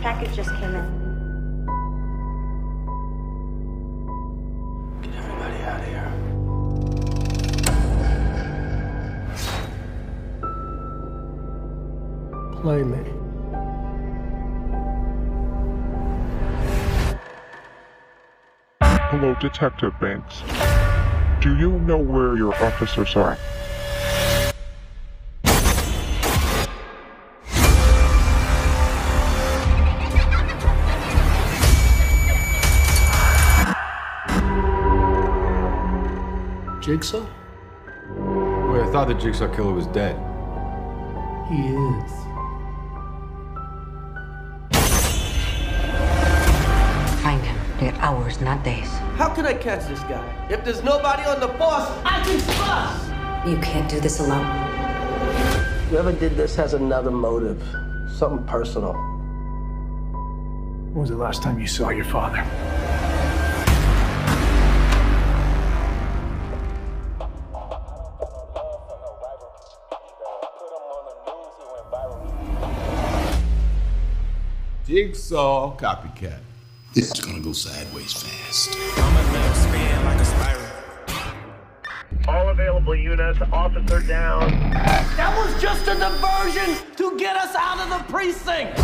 Package just came in. Get everybody out of here. Play me. Hello, Detective Banks. Do you know where your officers are? Jigsaw? Wait, I thought the Jigsaw Killer was dead. He is. Find him. They're hours, not days. How can I catch this guy? If there's nobody on the force, I can trust! You can't do this alone. Whoever did this has another motive. Something personal. When was the last time you saw your father? Jigsaw copycat. This is gonna go sideways fast. All available units, officer down. That was just a diversion to get us out of the precinct!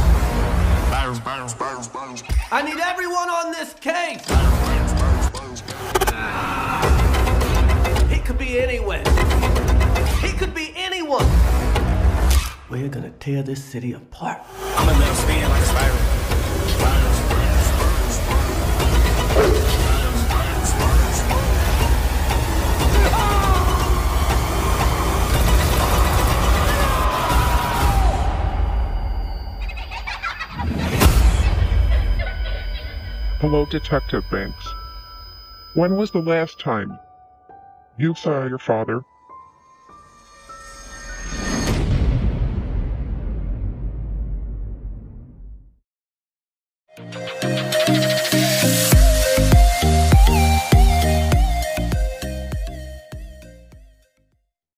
I need everyone on this case! We're gonna tear this city apart. I'm gonna let them spin like a spiral. Hello, Detective Banks. When was the last time you saw your father? Música